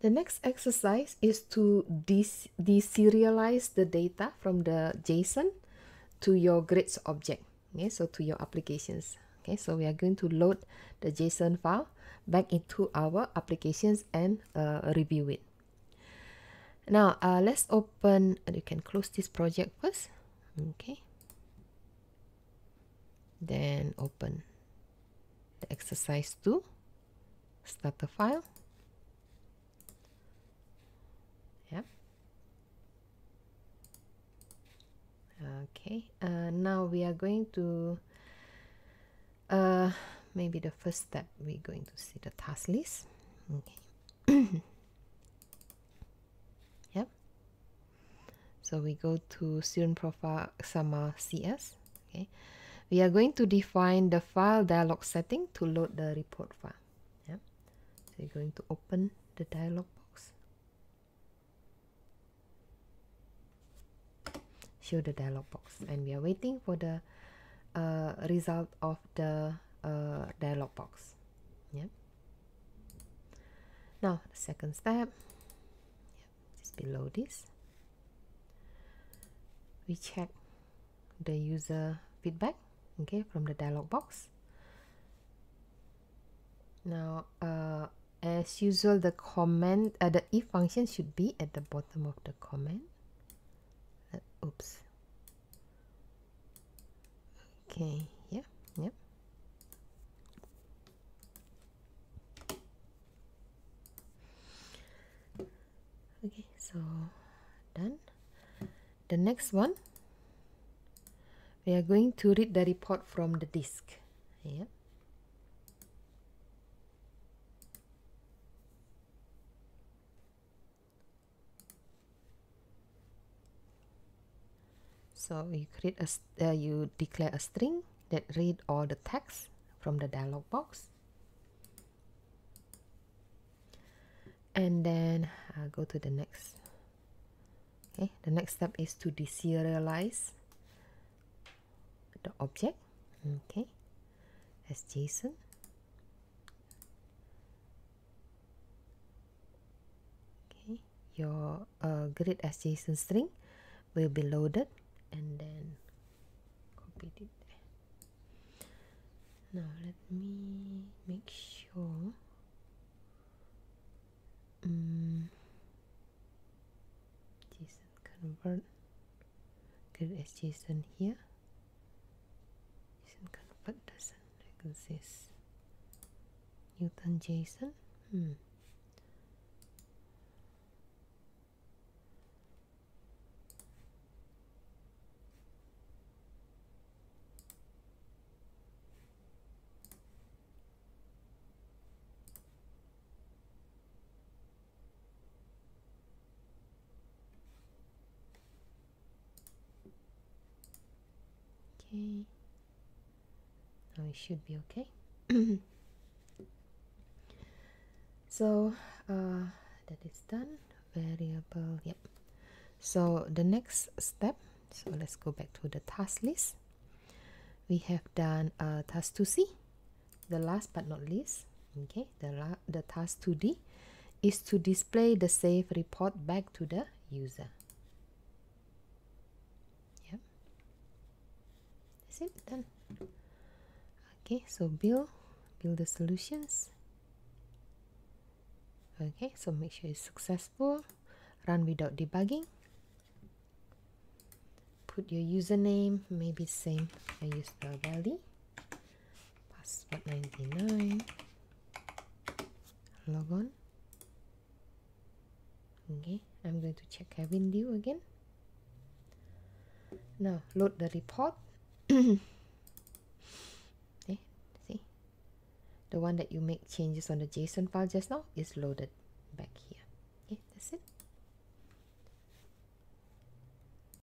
The next exercise is to deserialize the data from the JSON to your grids object. Okay, so to your applications. Okay, so we are going to load the JSON file back into our applications and uh, review it. Now, uh, let's open, you can close this project first. Okay. Then open the exercise 2, start the file. Yep. Uh, now we are going to uh, maybe the first step we're going to see the task list. Okay. Yep. So we go to student profile XAML CS okay. We are going to define the file dialog setting to load the report file. Yep. So you're going to open the dialog box show the dialog box and we are waiting for the uh, result of the uh, dialog box. Yeah. Now the second step, yeah, just below this, we check the user feedback. Okay, from the dialog box. Now, uh, as usual, the comment, uh, the if function should be at the bottom of the comment. Uh, oops. Okay, yeah, yep. Okay so done. The next one. We are going to read the report from the disk. So you create a uh, you declare a string that read all the text from the dialog box and then uh, go to the next. Okay the next step is to deserialize the object. Okay as json okay your uh, grid as json string will be loaded and then copy it. There. now let me make sure Grid as JSON here. JSON convert doesn't exist Newton JSON hmm okay. Now it should be okay. So uh, that is done. Variable yep. So the next step so let's go back to the task list. We have done uh, task 2c the last but not least okay the, la the task 2d is to display the save report back to the user it done. Okay so build build the solutions. Okay so make sure it's successful. Run without debugging. Put your username maybe same I use the vallee password 99 log on. Okay I'm going to check Liu again. Now load the report okay see? The one that you make changes on the json file just now is loaded back here. Okay that's it